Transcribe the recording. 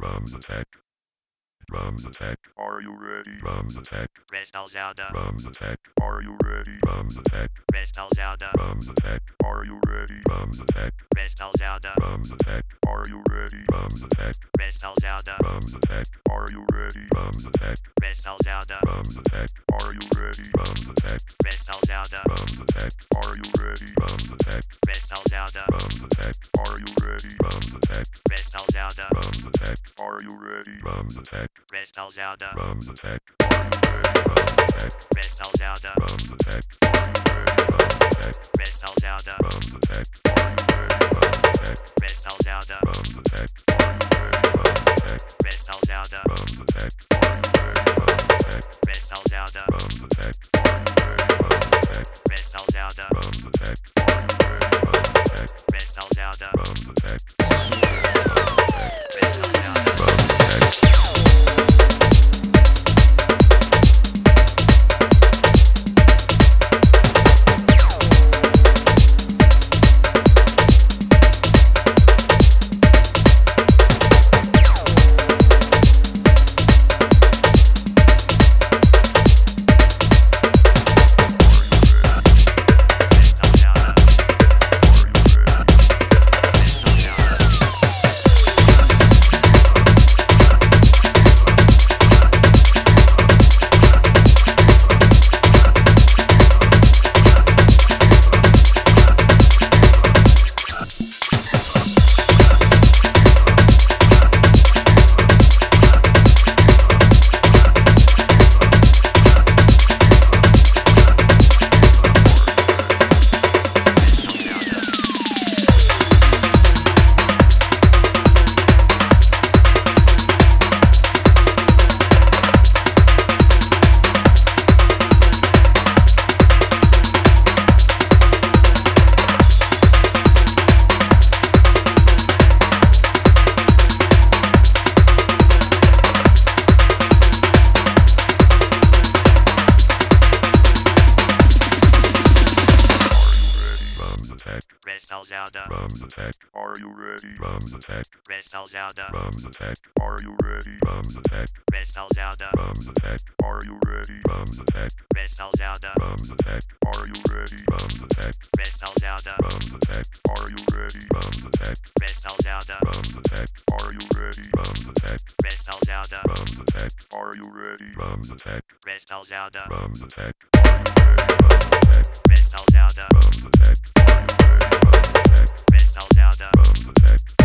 Drums attack. Drums attack. Are you ready? Drums attack. Crystal Zelda. Drums attack. Are you ready? Drums attack. Crystal Zelda. Drums attack. Are you ready? Drums attack. Crystal Zelda. Drums attack. Are you ready? Drums attack. Crystal Zelda. Drums attack. Are you ready? Drums attack. Crystal Zelda. Drums attack. Are you ready? Drums attack. Crystal Zelda. Drums attack. Are you ready? Drums attack. Crystal Zelda. Drums attack. Ready? Drums attack. Crystal Zelda. Drums attack. Are you ready? Drums attack. Crystal Zelda. Drums attack. Are you ready? Drums attack. Crystal Zelda. Drums attack. Are you ready? Drums attack. Crystal Zelda. Drums attack. Are you ready? Drums attack. Crystal Zelda. Drums attack. Crystal Zelda. Drums attack. Drums attack. Crystal Zelda. Drums attack. Attack. Crystal Zelda. Drums attack. Are you ready? Drums attack. Crystal Zelda. Drums attack. Are you ready? Drums attack. Crystal Zelda. Drums attack. Are you ready? Drums attack. Crystal Zelda. Drums attack. Are you ready? Drums attack. Crystal Zelda. Drums attack. Are you ready? Drums attack. Crystal Zelda. Drums attack. Are you ready? Drums attack. Crystal Zelda. Drums attack. Are you ready? Drums attack. Crystal Zelda. Drums attack. Crystal Zelda. Drums attack. Attack. Crystal Zelda. Drums attack. Crystal